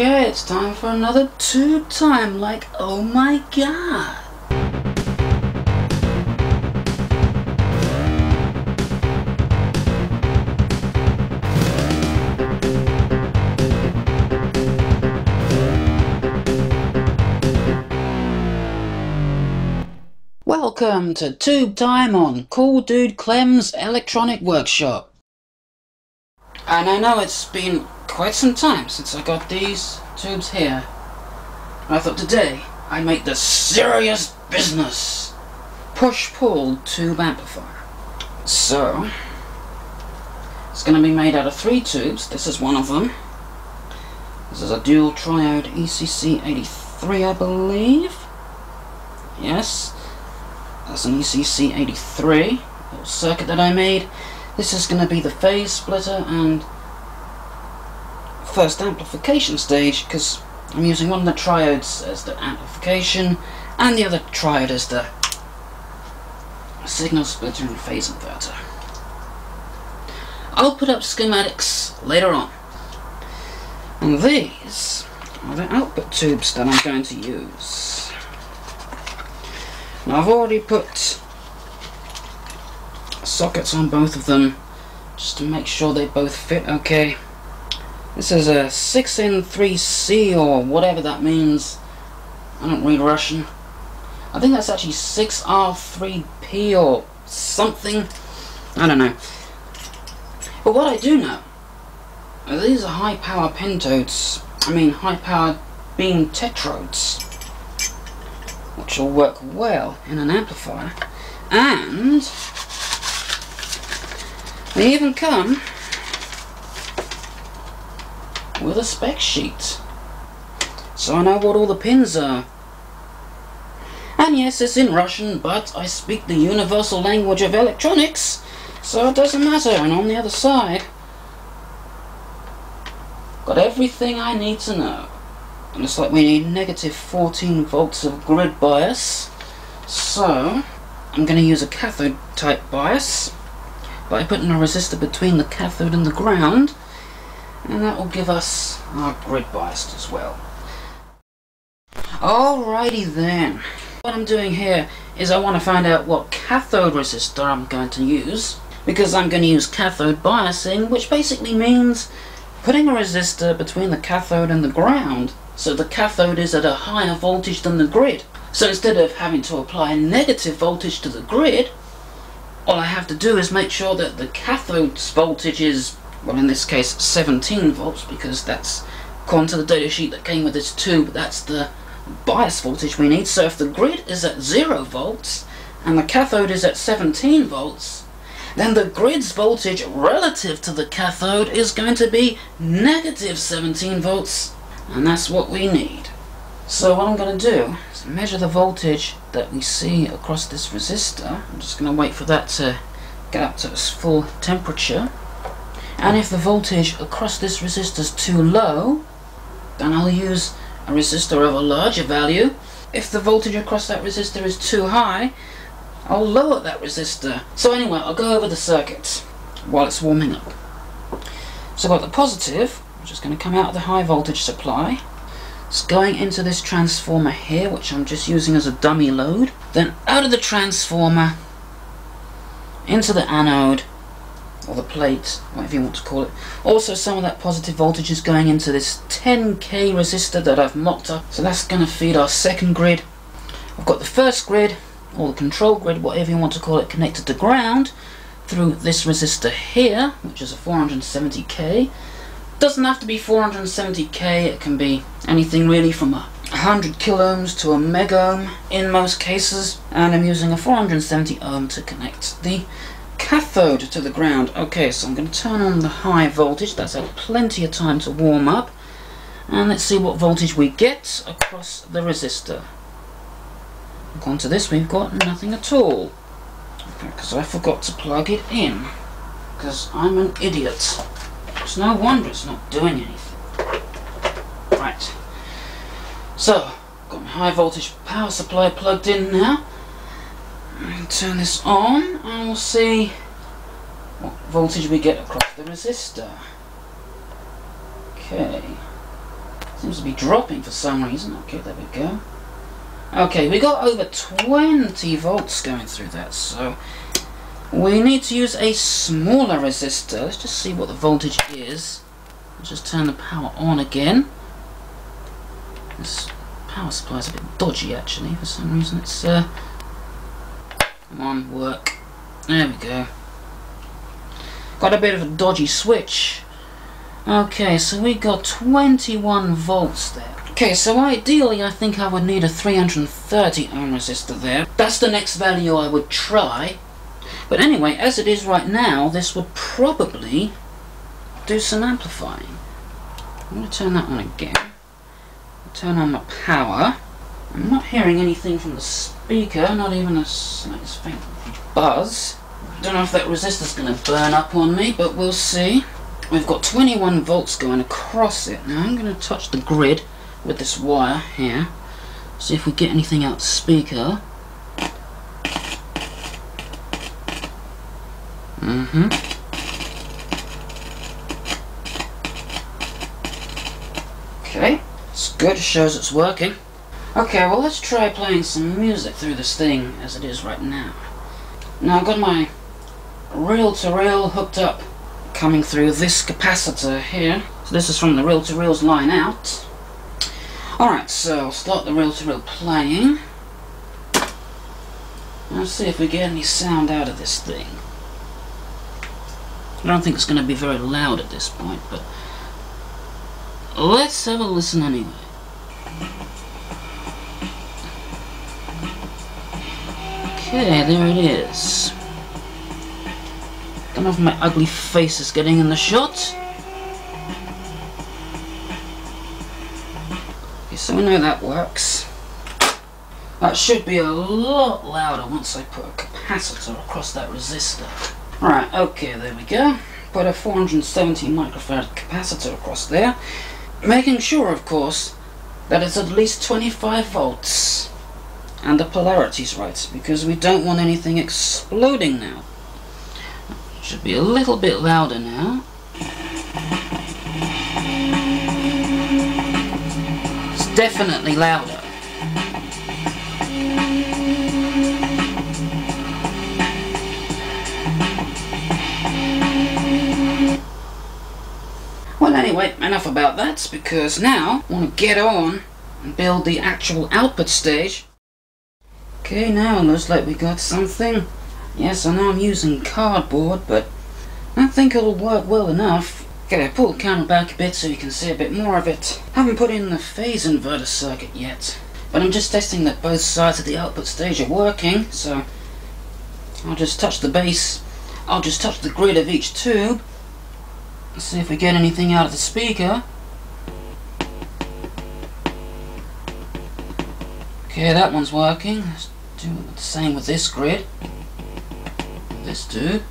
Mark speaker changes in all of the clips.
Speaker 1: Okay, it's time for another tube time, like, oh my god. Welcome to Tube Time on Cool Dude Clem's Electronic Workshop. And I know it's been quite some time since I got these tubes here. I thought today I'd make the serious business push-pull tube amplifier. So, it's going to be made out of three tubes. This is one of them. This is a dual triode ECC 83 I believe. Yes. That's an ECC 83 little circuit that I made. This is going to be the phase splitter and first amplification stage because I'm using one of the triodes as the amplification and the other triode as the signal splitter and phase inverter. I'll put up schematics later on. And these are the output tubes that I'm going to use. Now I've already put sockets on both of them just to make sure they both fit okay. This is a 6N3C or whatever that means. I don't read Russian. I think that's actually 6R3P or something. I don't know. But what I do know, these are high power pentodes. I mean high power beam tetrodes. Which will work well in an amplifier. And they even come with a spec sheet. So I know what all the pins are. And yes, it's in Russian, but I speak the universal language of electronics, so it doesn't matter. And on the other side, got everything I need to know. And looks like we need negative 14 volts of grid bias. So, I'm going to use a cathode type bias by putting a resistor between the cathode and the ground and that will give us our grid biased as well. Alrighty then. What I'm doing here is I want to find out what cathode resistor I'm going to use because I'm going to use cathode biasing which basically means putting a resistor between the cathode and the ground so the cathode is at a higher voltage than the grid. So instead of having to apply a negative voltage to the grid all I have to do is make sure that the cathode's voltage is well in this case 17 volts because that's according to the data sheet that came with this tube. That's the bias voltage we need. So if the grid is at 0 volts and the cathode is at 17 volts then the grid's voltage relative to the cathode is going to be negative 17 volts and that's what we need. So what I'm going to do is measure the voltage that we see across this resistor. I'm just going to wait for that to get up to its full temperature and if the voltage across this resistor is too low then I'll use a resistor of a larger value. If the voltage across that resistor is too high I'll lower that resistor. So anyway I'll go over the circuit while it's warming up. So I've got the positive which is going to come out of the high voltage supply. It's going into this transformer here which I'm just using as a dummy load. Then out of the transformer into the anode or the plate, whatever you want to call it. Also some of that positive voltage is going into this 10k resistor that I've mocked up. So that's going to feed our second grid. I've got the first grid, or the control grid, whatever you want to call it, connected to ground through this resistor here, which is a 470k. Doesn't have to be 470k, it can be anything really from a 100 kiloohms to a megohm in most cases and I'm using a 470 ohm to connect the cathode to the ground. Okay, so I'm going to turn on the high voltage. That's had plenty of time to warm up. And let's see what voltage we get across the resistor. According to this, we've got nothing at all. Because I forgot to plug it in. Because I'm an idiot. It's no wonder it's not doing anything. Right. So, got my high voltage power supply plugged in now turn this on and we'll see what voltage we get across the resistor. Okay. Seems to be dropping for some reason. Okay, there we go. Okay, we got over 20 volts going through that, so we need to use a smaller resistor. Let's just see what the voltage is. Let's just turn the power on again. This power supply is a bit dodgy actually, for some reason. It's, uh, come on, work. There we go. Got a bit of a dodgy switch. Okay, so we got 21 volts there. Okay, so ideally I think I would need a 330 ohm resistor there. That's the next value I would try. But anyway, as it is right now, this would probably do some amplifying. I'm going to turn that on again. Turn on my power. I'm not hearing anything from the speaker, not even a faint buzz. I don't know if that resistor's going to burn up on me, but we'll see. We've got 21 volts going across it. Now I'm going to touch the grid with this wire here. See if we get anything out the speaker. Mm-hmm. Okay, it's good, it shows it's working. Okay, well let's try playing some music through this thing as it is right now. Now I've got my reel-to-reel -reel hooked up coming through this capacitor here. So this is from the reel-to-reels line out. Alright, so I'll start the reel-to-reel -reel playing. Let's see if we get any sound out of this thing. I don't think it's going to be very loud at this point, but let's have a listen anyway. Okay, there it is. Don't know if my ugly face is getting in the shot. Okay, so we know that works. That should be a lot louder once I put a capacitor across that resistor. Right, okay, there we go. Put a 470 microfarad capacitor across there. Making sure, of course, that it's at least 25 volts. And the polarity's right, because we don't want anything exploding now. Should be a little bit louder now. It's definitely louder. Well anyway, enough about that, because now I want to get on and build the actual output stage. Okay, now it looks like we got something. Yes, I know I'm using cardboard, but I think it'll work well enough. Okay, I pull the camera back a bit so you can see a bit more of it. Haven't put in the phase inverter circuit yet, but I'm just testing that both sides of the output stage are working, so I'll just touch the base, I'll just touch the grid of each tube, Let's see if we get anything out of the speaker. Okay, that one's working. Let's do the same with this grid this too.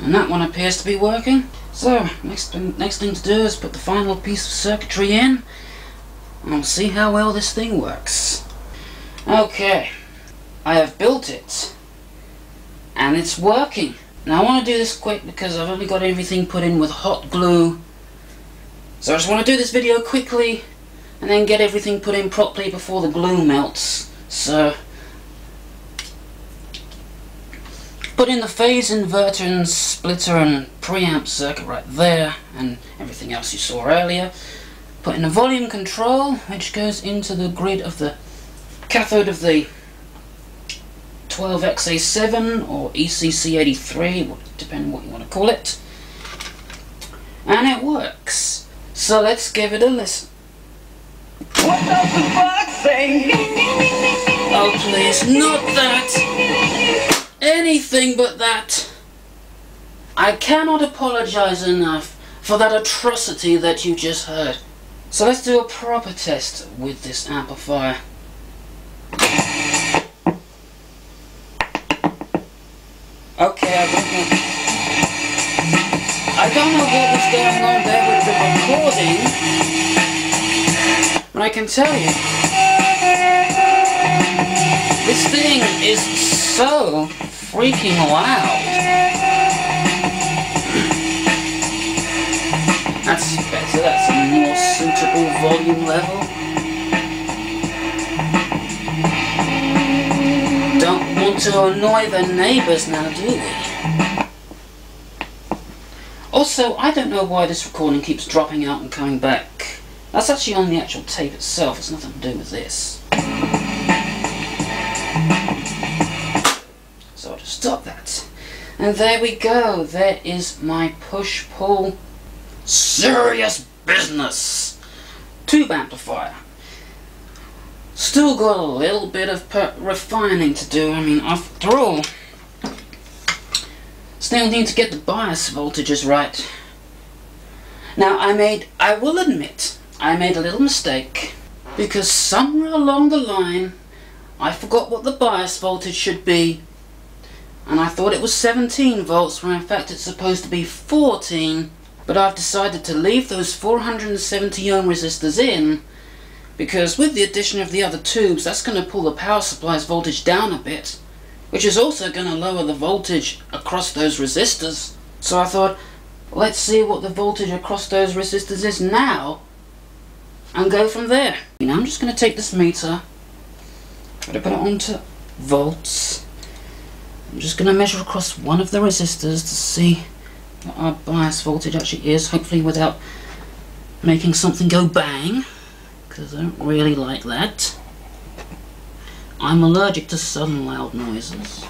Speaker 1: And that one appears to be working. So, next, next thing to do is put the final piece of circuitry in. And we'll see how well this thing works. Okay, I have built it. And it's working. Now I want to do this quick because I've only got everything put in with hot glue. So I just want to do this video quickly and then get everything put in properly before the glue melts. So Put in the phase inverter and splitter and preamp circuit right there and everything else you saw earlier. Put in a volume control which goes into the grid of the cathode of the 12XA7 or ECC83, depending what you want to call it. And it works. So let's give it a listen. What does the? Oh please, not that! anything but that. I cannot apologize enough for that atrocity that you just heard. So let's do a proper test with this amplifier. Can tell you, this thing is so freaking loud. That's better, that's a more suitable volume level. Don't want to annoy the neighbours now, do we? Also, I don't know why this recording keeps dropping out and coming back. That's actually on the actual tape itself, it's nothing to do with this. So I'll just stop that. And there we go, there is my push-pull serious business tube amplifier. Still got a little bit of refining to do, I mean after all, still need to get the bias voltages right. Now I made, I will admit, I made a little mistake because somewhere along the line I forgot what the bias voltage should be and I thought it was 17 volts when in fact it's supposed to be 14 but I've decided to leave those 470 ohm resistors in because with the addition of the other tubes that's going to pull the power supply's voltage down a bit which is also going to lower the voltage across those resistors. So I thought let's see what the voltage across those resistors is now and go from there. Now I'm just going to take this meter, try to put it onto volts. I'm just going to measure across one of the resistors to see what our bias voltage actually is, hopefully without making something go bang, because I don't really like that. I'm allergic to sudden loud noises.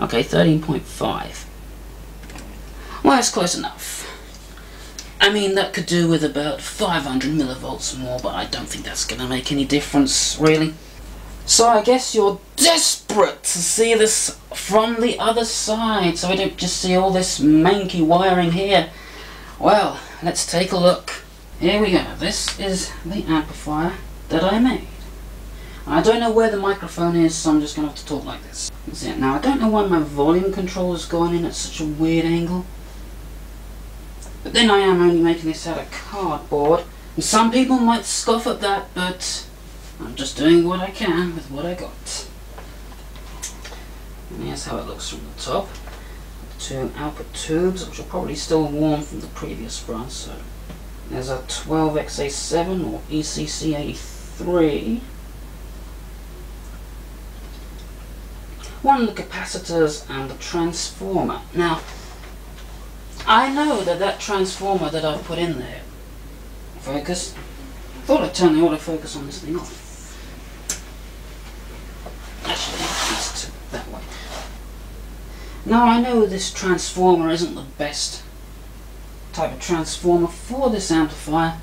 Speaker 1: Okay, 13.5. Well, that's close enough. I mean, that could do with about 500 millivolts more, but I don't think that's going to make any difference, really. So I guess you're desperate to see this from the other side, so I don't just see all this manky wiring here. Well, let's take a look. Here we go. This is the amplifier that I made. I don't know where the microphone is, so I'm just going to have to talk like this. Now, I don't know why my volume control is going in at such a weird angle. But then I am only making this out of cardboard. And some people might scoff at that, but I'm just doing what I can with what I got. And here's how it looks from the top. Two output tubes, which are probably still warm from the previous run. So there's a 12XA7 or ECC83. One of the capacitors and the transformer. Now, I know that that transformer that I've put in there, focus, I thought I'd turn the autofocus on this thing off. Actually, it's that way. Now I know this transformer isn't the best type of transformer for this amplifier,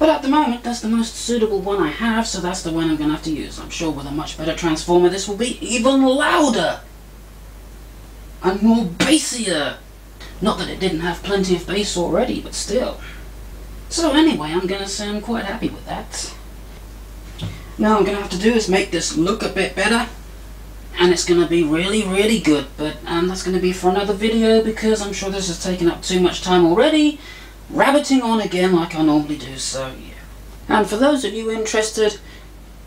Speaker 1: but at the moment that's the most suitable one I have, so that's the one I'm going to have to use. I'm sure with a much better transformer this will be even louder and more bassier. Not that it didn't have plenty of bass already, but still. So anyway, I'm going to say I'm quite happy with that. Now I'm going to have to do is make this look a bit better. And it's going to be really, really good. But um, that's going to be for another video because I'm sure this has taken up too much time already. Rabbiting on again like I normally do, so yeah. And for those of you interested,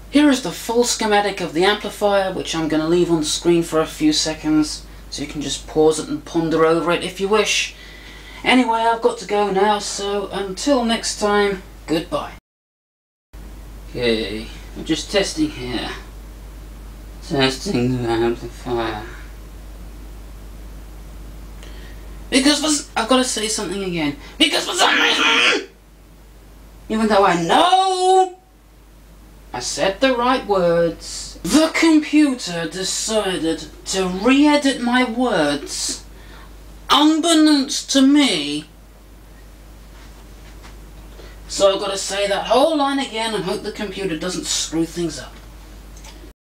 Speaker 1: here is the full schematic of the amplifier, which I'm going to leave on the screen for a few seconds. So you can just pause it and ponder over it if you wish. Anyway, I've got to go now, so until next time, goodbye. Okay, I'm just testing here. Testing the amplifier. Because for, I've got to say something again. Because for some reason, even though I know I said the right words. The computer decided to re-edit my words, unbeknownst to me. So I've got to say that whole line again and hope the computer doesn't screw things up.